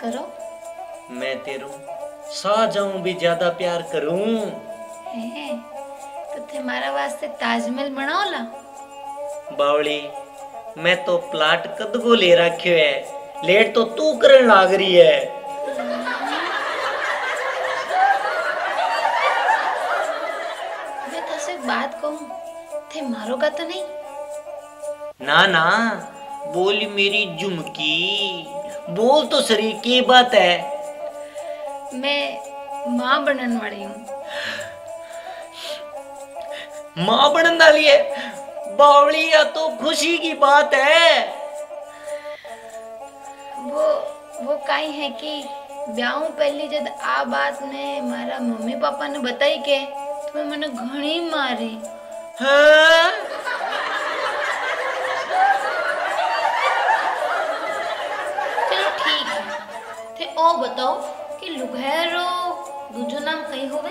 करो। मैं भी ज़्यादा प्यार करूँ। तो तुम्हारा वास्ते ताजमहल बनाओला बावली मैं तो प्लाट कदगो ले रखे है। लेट तो तू करन लाग रही है। बात कहूँ? थे मारोगा तो नहीं। ना ना बोल मेरी झुमकी बोल तो सरी की बात है। मैं माँ बनने वाली हूँ। माँ बनने वाली है? बावली या तो खुशी की बात है। वो वो काई है कि ब्याह पहली जब आ बात ने मारा मम्मी पापा ने बताई के। तो मैंने घणी मारी। हाँ? चलो ठीक है। थे ओ बताओ कि लुघेरो दूजो नाम कई होवे?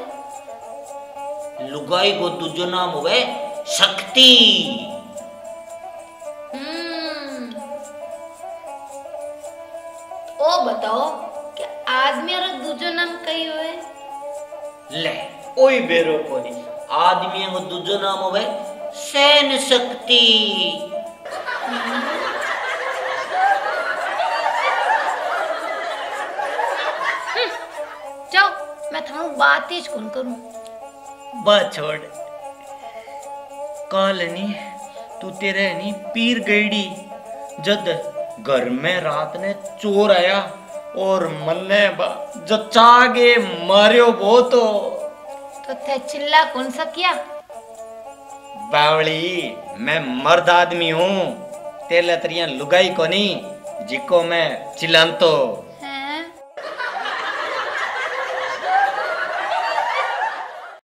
लुगाई को दूजो नाम हुए शक्ति। हम्म। ओ बताओ कि आदमी और दूजो नाम कई हुए ले। कोई बेरो कोनी आदमी को दूजो नाम हुए सैन शक्ति। जाओ मैं थानू बात ही कौन करूँ। बस छोड़। कल नी तू तेरे नी पीर गईडी। जद घर में रात ने चोर आया और मल्ले बा जचागे मारियो वो तो थे चिल्ला कौन सा किया? बावली, मैं मर्द आदमी हूँ। तेल लतरिया लुगाई कोनी, जिको मैं चिल्लान तो